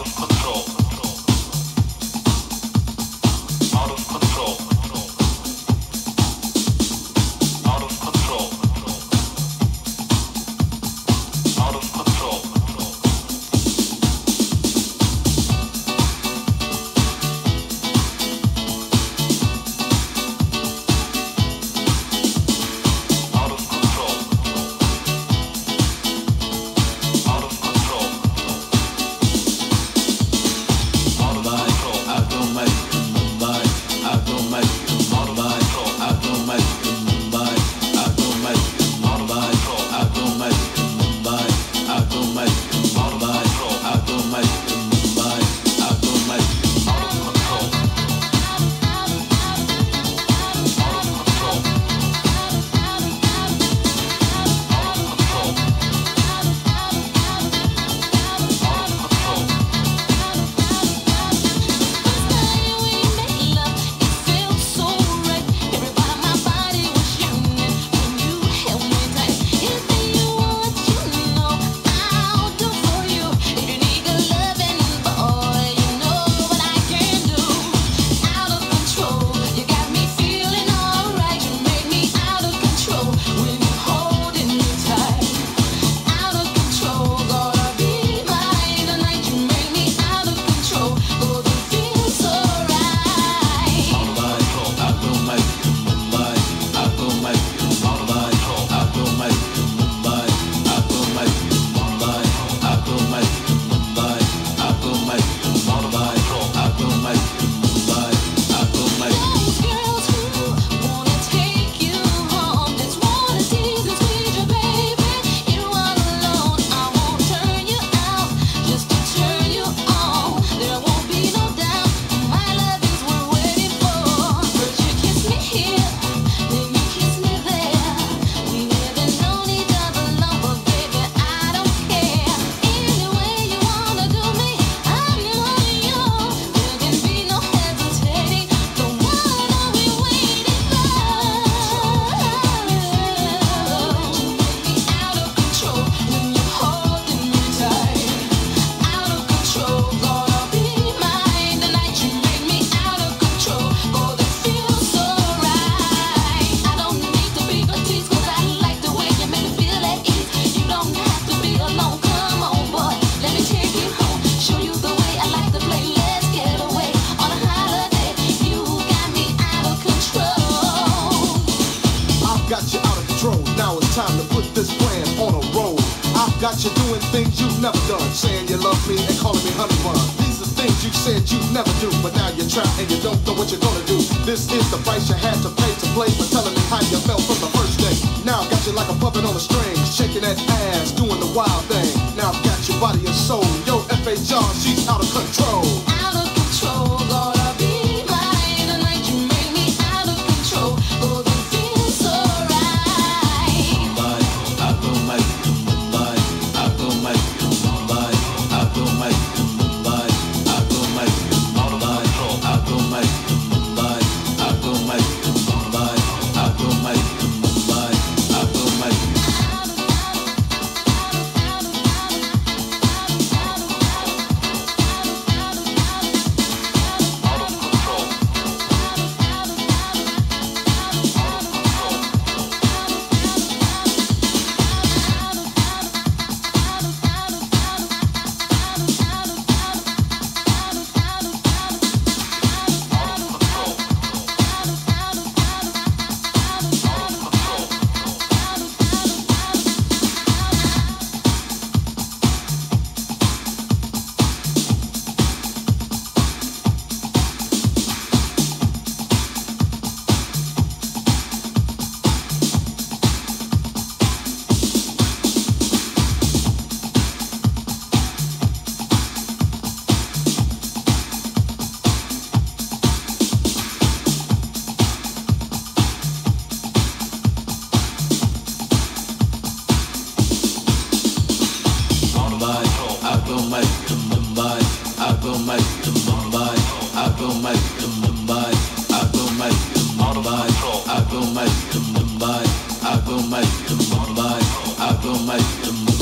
of control. got you out of control. Now it's time to put this plan on a roll. I've got you doing things you've never done, saying you love me and calling me honey bun. These are things you said you never do, but now you try and you don't know what you're gonna do. This is the price you had to pay to play for telling me how you felt from the first day. Now I've got you like a puppet on a string, shaking that ass, doing the wild thing. Now I've got your body and soul. Yo, FHR, she's out of control. I go make the money.